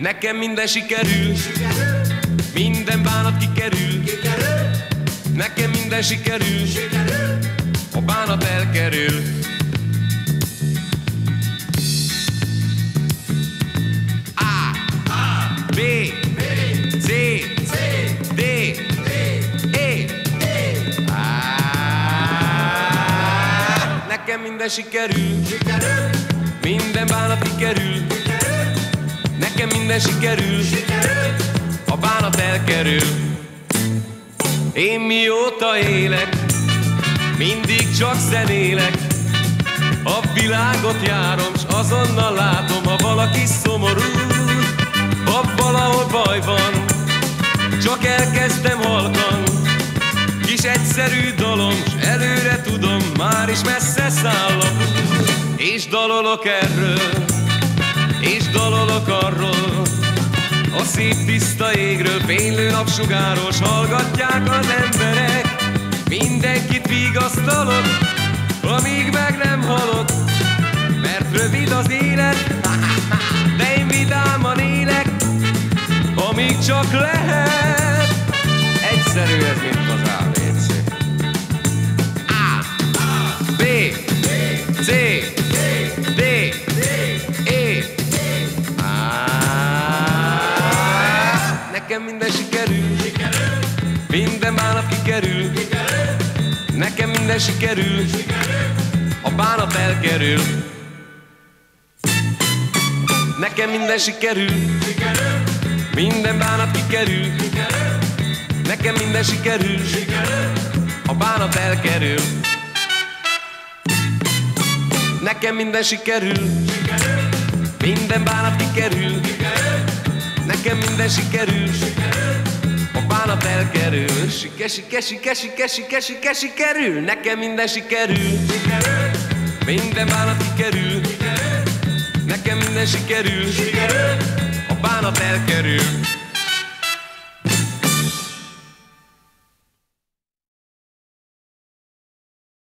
Nekem minden sikerül, minden bánat kikerül, nekem minden sikerül, a bánat elkerül. A, B, C, D, E. Nekem minden sikerül, minden bánat kikerül, minden sikerül, a bánat elkerül. Én mióta élek, mindig csak zenélek, a világot járom, s azonnal látom, ha valaki szomorú, ha valahol baj van, csak elkezdtem halkan, kis egyszerű dalom, s előre tudom, már is messze szállok, és dalolok erről, és dalolok arról, a szép tiszta égről fénylő napsugáros hallgatják az emberek, mindenkit vigasztalok, amíg meg nem halok, mert rövid az élet, de én vidáman élek, amíg csak lehet. Egyszerű ez, mint az ABC. Nekem minden sikerül, minden bánat kikerül, nekem minden sikerül, a bánat elkerül. Nekem minden sikerül, minden bánat kikerül, nekem minden sikerül, a bánat elkerül. Nekem minden sikerül, minden bánat kikerül, nekem minden sikerül, a bánat elkerül. Sike, sike, sike, sike, sike, sike, sikerül, nekem minden sikerül, minden bánat kikerül, nekem minden sikerül, a bánat elkerül.